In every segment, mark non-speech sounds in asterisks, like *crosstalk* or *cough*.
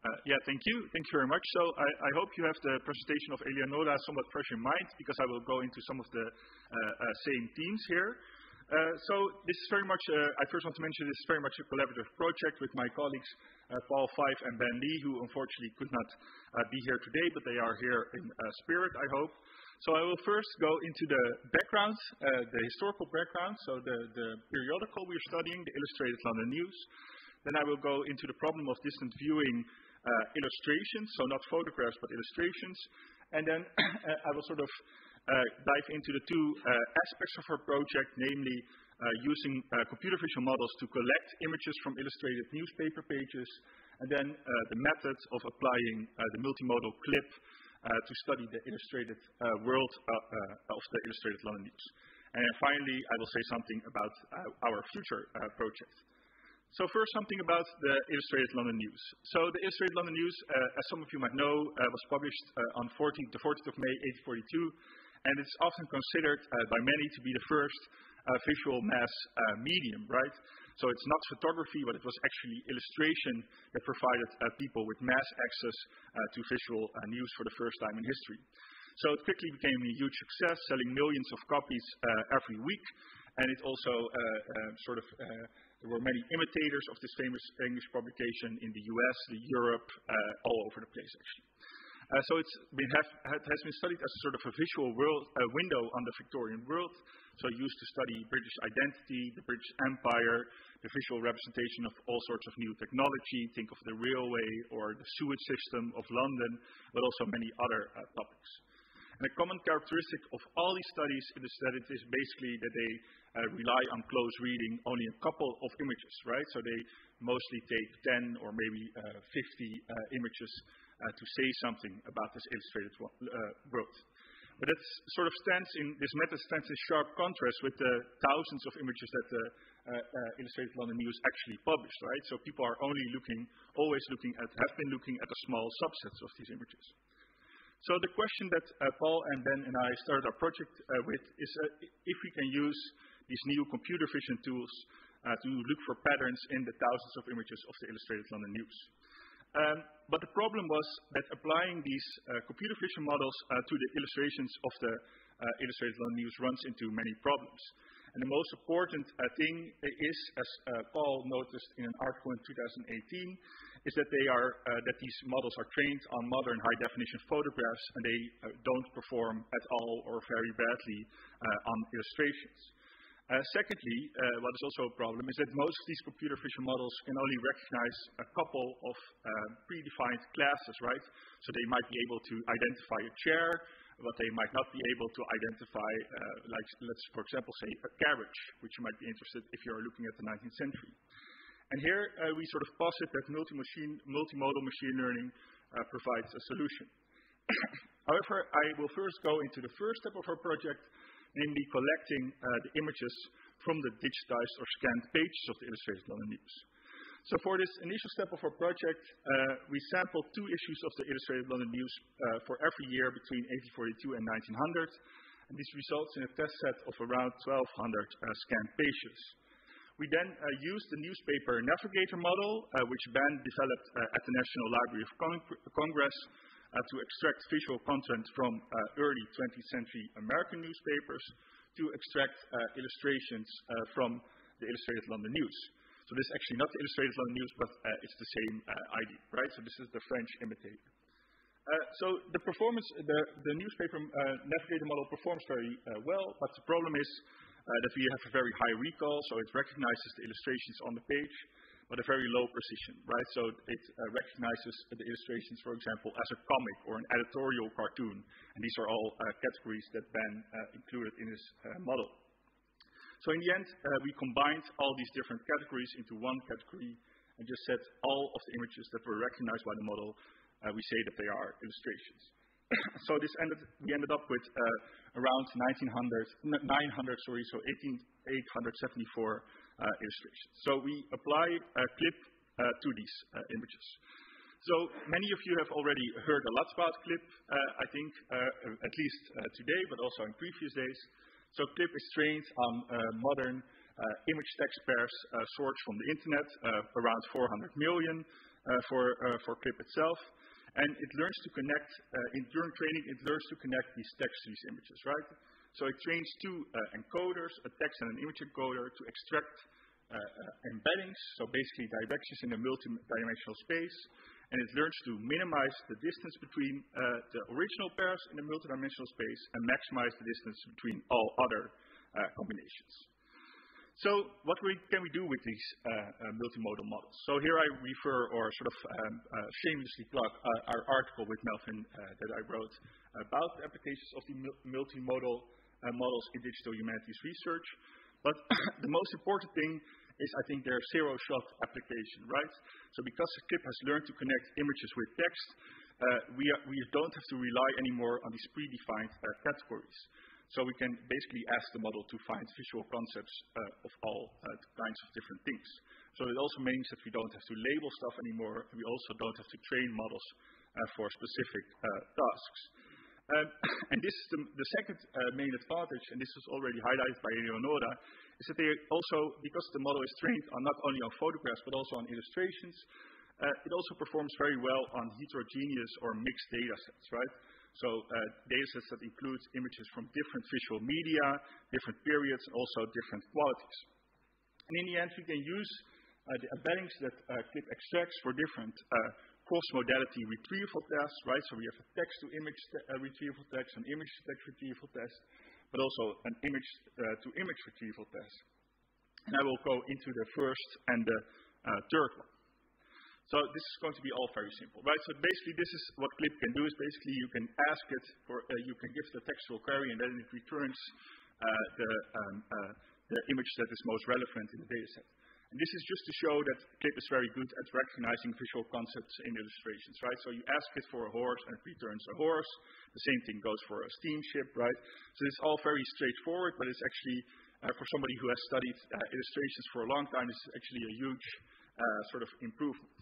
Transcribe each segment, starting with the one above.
Uh, yeah, thank you. Thank you very much. So I hope you have the presentation of Eleonora somewhat fresh in mind because I will go into some of the uh, uh, same themes here. So this is very much, I first want to mention this is very much a collaborative project with my colleagues, Paul Fyfe and Ben Lee, who unfortunately could not be here today, but they are here in spirit, I hope. So I will first go into the background, the historical background, so the periodical we're studying, the Illustrated London News. Then I will go into the problem of distant viewing Uh, illustrations, so not photographs, but illustrations. And then *clears throat* I will sort of uh, dive into the two uh, aspects of our project, namely using computer vision models to collect images from illustrated newspaper pages, and then the methods of applying the multimodal clip to study the illustrated world of the Illustrated London News. And finally, I will say something about our future project. First, something about the Illustrated London News. So the Illustrated London News, uh, as some of you might know, uh, was published uh, on the 14th of May 1842, and it's often considered by many to be the first visual mass medium, right? So it's not photography, but it was actually illustration that provided people with mass access to visual news for the first time in history. So it quickly became a huge success, selling millions of copies every week. And it also um, sort of, there were many imitators of this famous English publication in the U.S., Europe, uh, all over the place, actually. Uh, so it has been studied as a sort of a visual world, a window on the Victorian world, So used to study British identity, the British Empire, the visual representation of all sorts of new technology. Think of the railway or the sewage system of London, but also many other uh, topics. And a common characteristic of all these studies is that it is basically that they uh, rely on close reading only a couple of images, right? So they mostly take 10 or maybe uh, 50 uh, images to say something about this illustrated world. That sort of stands in, this method stands in sharp contrast with the thousands of images that the Illustrated London News actually published, right? So people are only looking, always looking at, have been looking at a small subset of these images. So the question that uh, Paul and Ben and I started our project uh, with is uh, if we can use these new computer vision tools to look for patterns in the thousands of images of the Illustrated London News. Um but the problem was that applying these computer vision models to the illustrations of the Illustrated London News runs into many problems. And the most important uh, thing is, as uh, Paul noticed in an article in 2018, is uh, that these models are trained on modern high-definition photographs, and they don't perform at all or very badly on illustrations. Secondly, what is also a problem is that most of these computer vision models can only recognize a couple of predefined classes, right? So they might be able to identify a chair, but they might not be able to identify, uh, like, let's, for example, say a carriage, which you might be interested if you're looking at the 19th century. And here uh, we sort of posit that multi-machine, multimodal machine learning uh, provides a solution. *coughs* However, I will first go into the first step of our project, namely collecting the images from the digitized or scanned pages of the Illustrated London News. So for this initial step of our project, uh, we sampled two issues of the Illustrated London News uh, for every year between 1842 and 1900. and This results in a test set of around 1,200 uh, scanned pages. We then used the newspaper navigator model, which Ben developed at the National Library of Congress, to extract visual content from early 20th century American newspapers to extract illustrations from the Illustrated London News. This is actually not the Illustrated London News, but uh, it's the same uh, idea, right? So this is the French imitator. Uh so the performance, the newspaper uh, navigator model performs very well, but the problem is that we have a very high recall, so it recognizes the illustrations on the page, but a very low precision, right? So it recognizes the illustrations, for example, as a comic or an editorial cartoon. And these are all categories that Ben included in his model. So in the end, uh, we combined all these different categories into one category and just said all of the images that were recognized by the model, uh, we say that they are illustrations. *coughs* So, we ended up with uh, around 900, sorry, so 1,874 illustrations. So we apply a clip to these images. So many of you have already heard a lot about clip, I think, at least today, but also in previous days. So clip is trained on modern uh, image text pairs uh, sourced from the internet, uh, around 400 million for, for CLIP itself. And it learns to connect, in, during training, it learns to connect these text to these images, right? So it trains two encoders, a text and an image encoder, to extract embeddings, so basically directions in a multi-dimensional space, and it learns to minimize the distance between uh, the original pairs in the multidimensional space and maximize the distance between all other uh, combinations. So what we, can we do with these uh, multimodal models? So here I refer or sort of um, shamelessly plug our article with Melvin that I wrote about the applications of the multimodal models in digital humanities research. But *clears throat* the most important thing is I think their zero-shot application, right? So because CLIP has learned to connect images with text, uh, we, don't have to rely anymore on these predefined uh, categories. So we can basically ask the model to find visual concepts uh, of all kinds of different things. So it also means that we don't have to label stuff anymore, we also don't have to train models for specific tasks. Um, *coughs* and this is the, the second main advantage, and this was already highlighted by Eleonora, is that they also, because the model is trained on not only on photographs but also on illustrations, uh, it also performs very well on heterogeneous or mixed data sets, right? So uh, data sets that include images from different visual media, different periods, and also different qualities. And in the end, we can use uh, the embeddings that uh, CLIP extracts for different uh, cross-modality retrieval tests, right? So we have a text-to-image uh, retrieval test, an image-to-text retrieval test, but also an image-to-image uh, retrieval test. And I will go into the first and the uh, third one. So this is going to be all very simple, right? So basically, this is what Clip can do. Is basically you can ask it for, uh, you can give the textual query, and then it returns the, um, the image that is most relevant in the dataset. And this is just to show that Clip is very good at recognizing visual concepts in illustrations, right? So you ask it for a horse and it returns a horse. The same thing goes for a steamship, right? So it's all very straightforward, but it's actually, uh, for somebody who has studied uh, illustrations for a long time, is actually a huge uh, sort of improvement.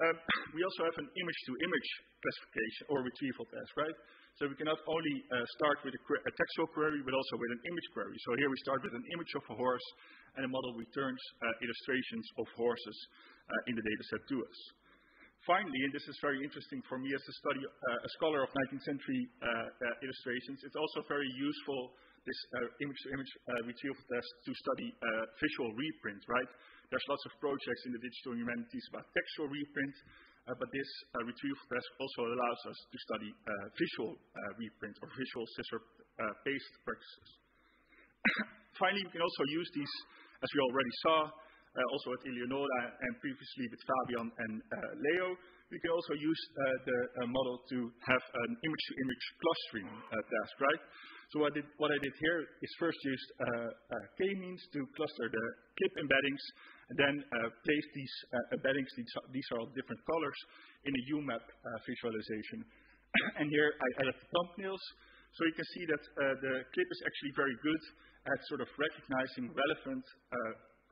Um, *clears throat* we also have an image-to-image -image classification or retrieval test, right? So we can not only uh, start with a, textual query, but also with an image query. So here we start with an image of a horse, and the model returns uh, illustrations of horses uh, in the dataset to us. Finally, and this is very interesting for me as a, study, a scholar of 19th century illustrations, it's also very useful, this image-to-image -image, retrieval test, to study visual reprint, right? There's lots of projects in the digital humanities about textual reprint, Uh, this uh, retrieval test also allows us to study uh, visual uh, reprint or visual scissor-paste uh, practices. *coughs* Finally, we can also use these, as we already saw, also at Eleonora and previously with Fabian and Leo, we can also use the model to have an image-to-image clustering task, right? So what, did, what, I did here is first use k-means to cluster the clip embeddings and then uh, place these uh, embeddings, these, are all different colors, in a UMAP uh, visualization. *clears throat* and here I added the thumbnails. So you can see that the clip is actually very good at sort of recognizing relevant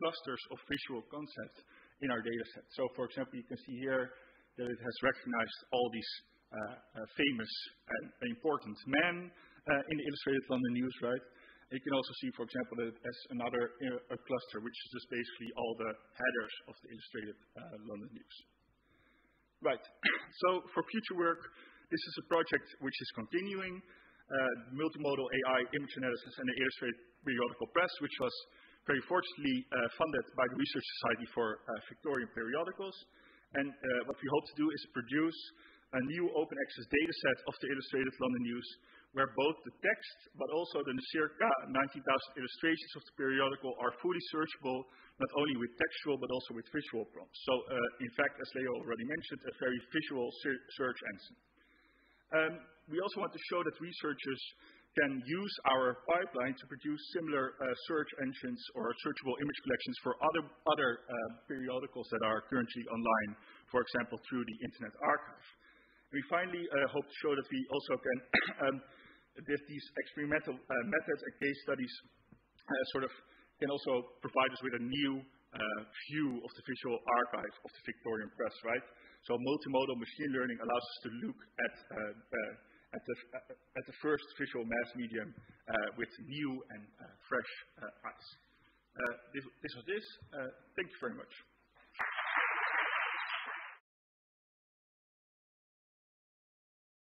clusters of visual concepts in our data set. So for example, you can see here that it has recognized all these uh, uh, famous and important men uh, in the Illustrated London News, right? You can also see, for example, that has another uh, cluster, which is just basically all the headers of the illustrated uh, London News. Right. *clears throat* so for future work, this is a project which is continuing, uh, multimodal AI image analysis and the Illustrated Periodical Press, which was very fortunately uh, funded by the Research Society for uh, Victorian Periodicals. And uh, what we hope to do is produce a new open access dataset of the Illustrated London News, where both the text but also the circa 19,000 illustrations of the periodical are fully searchable, not only with textual but also with visual prompts. So, uh, in fact, as Leo already mentioned, a very visual search engine. Um, we also want to show that researchers can use our pipeline to produce similar uh, search engines or searchable image collections for other, other uh, periodicals that are currently online, for example, through the Internet Archive. We finally uh, hope to show that we also can *clears throat* um, these experimental uh, methods and case studies uh, sort of can also provide us with a new uh, view of the visual archive of the Victorian press, right? So multimodal machine learning allows us to look at, uh, uh, at, the, uh, at the first visual mass medium with new and fresh eyes. This, this was this. thank you very much.